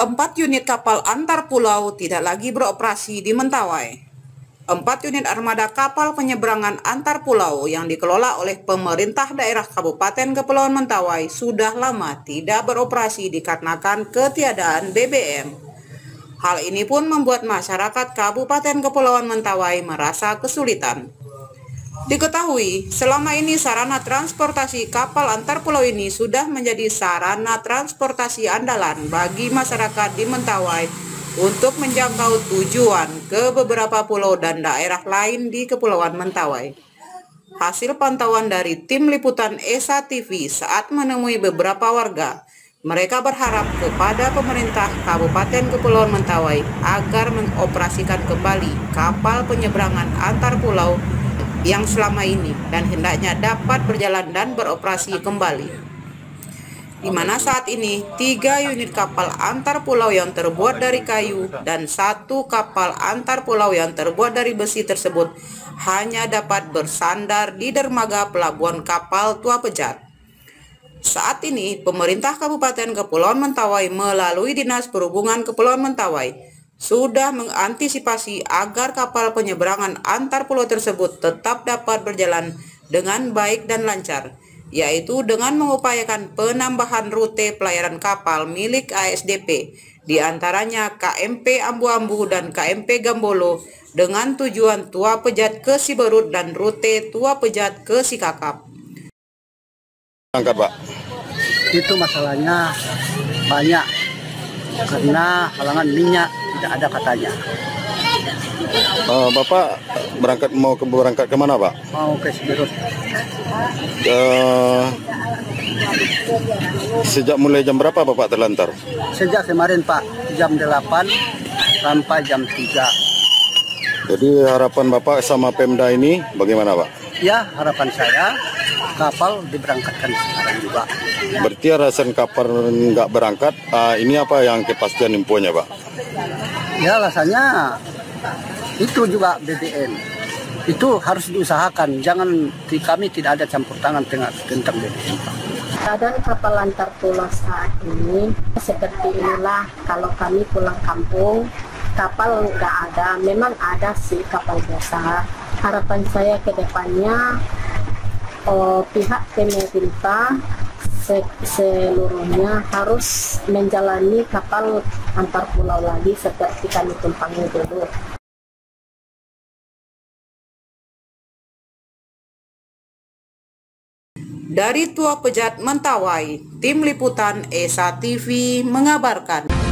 Empat unit kapal antar pulau tidak lagi beroperasi di Mentawai. Empat unit armada kapal penyeberangan antar pulau yang dikelola oleh pemerintah daerah Kabupaten Kepulauan Mentawai sudah lama tidak beroperasi dikarenakan ketiadaan BBM. Hal ini pun membuat masyarakat Kabupaten Kepulauan Mentawai merasa kesulitan. Diketahui, selama ini sarana transportasi kapal antar pulau ini sudah menjadi sarana transportasi andalan bagi masyarakat di Mentawai untuk menjangkau tujuan ke beberapa pulau dan daerah lain di Kepulauan Mentawai. Hasil pantauan dari tim liputan ESA TV saat menemui beberapa warga, mereka berharap kepada pemerintah Kabupaten Kepulauan Mentawai agar mengoperasikan kembali kapal penyeberangan antar pulau yang selama ini dan hendaknya dapat berjalan dan beroperasi kembali. Di mana saat ini tiga unit kapal antar pulau yang terbuat dari kayu dan satu kapal antar pulau yang terbuat dari besi tersebut hanya dapat bersandar di dermaga pelabuhan kapal Tua Pejat. Saat ini, pemerintah Kabupaten Kepulauan Mentawai melalui Dinas Perhubungan Kepulauan Mentawai sudah mengantisipasi agar kapal penyeberangan antar pulau tersebut tetap dapat berjalan dengan baik dan lancar, yaitu dengan mengupayakan penambahan rute pelayaran kapal milik ASDP, di antaranya KMP Ambu-Ambu dan KMP Gambolo, dengan tujuan Tua Pejat ke Siberut dan rute Tua Pejat ke Sikakap. Angkat, Pak. Itu masalahnya banyak karena halangan minyak tidak ada katanya. Uh, Bapak berangkat mau ke berangkat ke mana, Pak? Mau ke Sibirut. Uh, sejak mulai jam berapa Bapak terlantar? Sejak kemarin Pak, jam 8 sampai jam 3. Jadi harapan Bapak sama Pemda ini bagaimana, Pak? Ya, harapan saya kapal diberangkatkan sekarang juga. Berarti alasan kapal nggak berangkat, uh, ini apa yang kepastian infonya, Pak? Ya alasannya itu juga BBM. Itu harus diusahakan. Jangan di kami tidak ada campur tangan tentang, tentang BBM. Keadaan kapal antar pulau saat ini seperti inilah kalau kami pulang kampung kapal nggak ada. Memang ada sih kapal biasa. Harapan saya ke depannya oh, pihak pemerintah seluruhnya harus menjalani kapal antar pulau lagi seperti kami tumpangi dulu. Dari Tua Pejat Mentawai, Tim Liputan ESA TV mengabarkan.